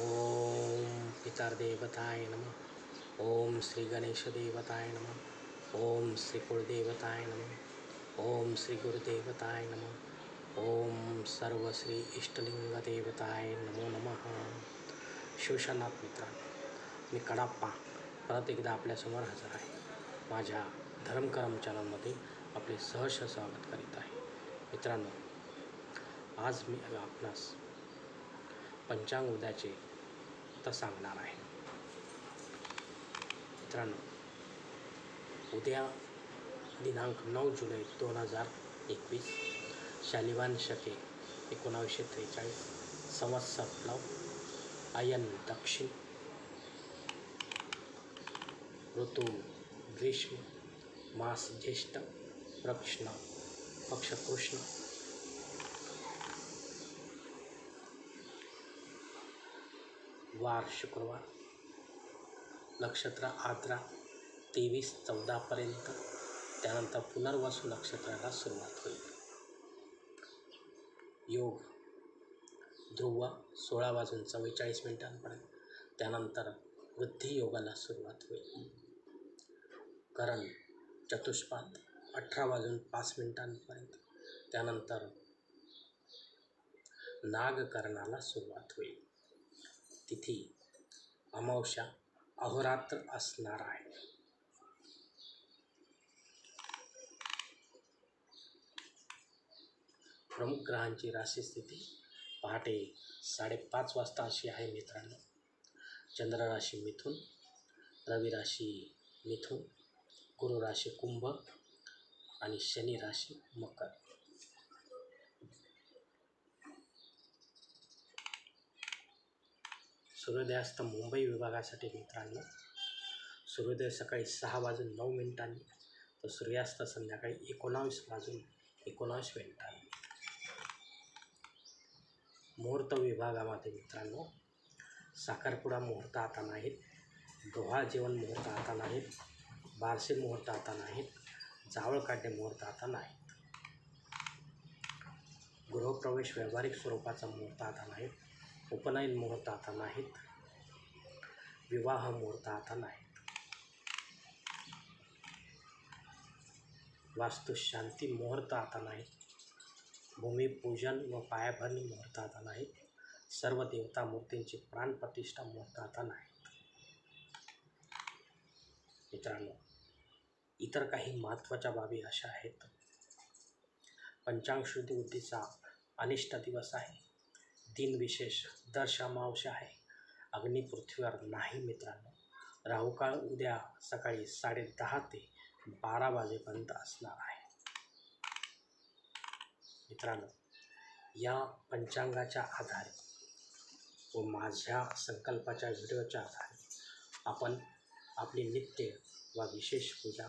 ओम पितरदेवताय नमः। ओम श्री गणेश देवताय नमः। ओम श्री कुलदेवताय नमः। ओम श्री गुरुदेवताय नमः। ओम सर्व श्री इष्टलिंग देवताय नमो नमः। शिवशनाथ मित्रांनो मी कडाप्पा परत एकदा आपल्यासमोर हजर आहे. माझ्या धर्मकरम चॅनलमध्ये आपले सहर्ष स्वागत करीत आहे. मित्रांनो आज मी आपणास पंचांग उद्याचे आत्ता सांगणार आहे. मित्रांनो उद्या दिनांक नऊ जुलै दोन हजार एकवीस शालिवान शके एकोणावीसशे त्रेचाळीस संवत्सर प्लव आयन दक्षिण ऋतू ग्रीष्म मास ज्येष्ठ प्रक्षण पक्ष वार शुक्रवार नक्षत्र आद्रा तेवीस चौदापर्यंत. त्यानंतर पुनर्वसू नक्षत्राला सुरुवात होईल. योग ध्रुव सोळा वाजून चव्वेचाळीस मिनिटांपर्यंत. त्यानंतर वृद्धी योगाला सुरुवात होईल. करण चतुष्पाद अठरा वाजून पाच मिनिटांपर्यंत. त्यानंतर नागकरणाला सुरुवात होईल. तिथी अमावस्या अहोरात्र असणार आहे. प्रमुख ग्रहांची राशीस्थिती पहाटे साडेपाच वाजता अशी आहे मित्रांनो. चंद्र राशी मिथुन रवी राशी मिथुन गुरु राशी कुंभ आणि शनी राशी मकर. सूर्योदयास्त मुंबई विभागासाठी मित्रांनो. सूर्योदय सकाळी सहा वाजून नऊ मिनिटांनी तर सूर्यास्त संध्याकाळी एकोणावीस वाजून एकोणावीस मिनिटांनी. मुहूर्त विभागामध्ये मित्रांनो साखरपुडा मुहूर्त आता नाहीत डोहाळ जेवण मुहूर्त आता नाहीत बारसे मुहूर्त आता नाहीत जावळ काढणे मुहूर्त आता नाहीत. गृहप्रवेश व्यावहारिक स्वरूपाचा मुहूर्त आता नाहीत उपनयन मुहूर्त आता नाहीत. विवाह मुहूर्त आता नाहीत. वास्तुशांती मुहूर्त आता नाहीत. भूमिपूजन व पायाभरणी मुहूर्त आता नाहीत. सर्व देवता मूर्तींची प्राणप्रतिष्ठा मुहूर्त आता नाहीत. मित्रांनो इतर काही महत्त्वाच्या बाबी अशा आहेत. पंचांग बुद्धीचा अनिष्ट दिवस आहे. तीन विशेष दर्शामावश्य आहे. अग्नी पृथ्वीवर नाही मित्रांनो. राहुकाळ उद्या सकाळी साडे दहा ते बारा वाजेपर्यंत असणार आहे. मित्रांनो या पंचांगाच्या आधारे व माझ्या संकल्पाच्या व्हिडिओच्या आधारे आपण आपली नित्य व विशेष पूजा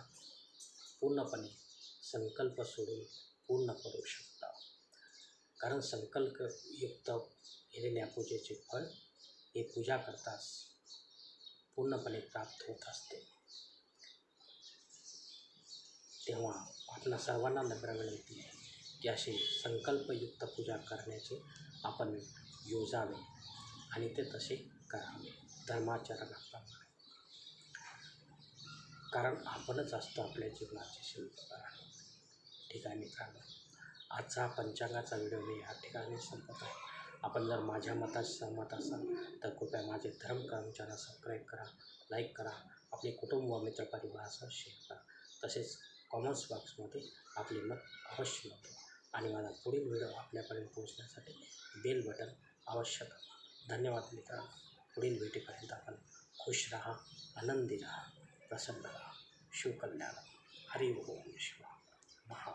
पूर्णपणे संकल्प सोडून पूर्ण करू शकता. कारण संकल्पयुक्त केलेल्या पूजेचे फळ हे पूजा करताच पूर्णपणे प्राप्त होत असते. तेव्हा आपल्या सर्वांना नम्र विनंती आहे की अशी संकल्पयुक्त पूजा करण्याचे आपण योजावे आणि ते तसे करावे धर्माचरणाप्रमाणे कारण आपणच असतो आपल्या जीवनाचे शिल्पकार ठीक आहे मित्रांनो. आजचा पंचांगाचा व्हिडिओ मी या ठिकाणी संपत आहे. आपण जर माझ्या मतात सहमत असाल तर कृपया माझे धर्म चॅनल सबस्क्राईब करा लाईक करा आपले कुटुंब व मित्रपरिवारासह शेअर करा. तसेच कॉमेंट्स बॉक्समध्ये आपले मत अवश्य नोंदवा आणि माझा पुढील व्हिडिओ आपल्यापर्यंत पोहोचण्यासाठी बेल बटन अवश्य दाबा. धन्यवाद मित्रांनो. पुढील भेटीपर्यंत आपण खुश राहा आनंदी राहा प्रसन्न राहा. शिवकल्याण हरि ओम शिवा महा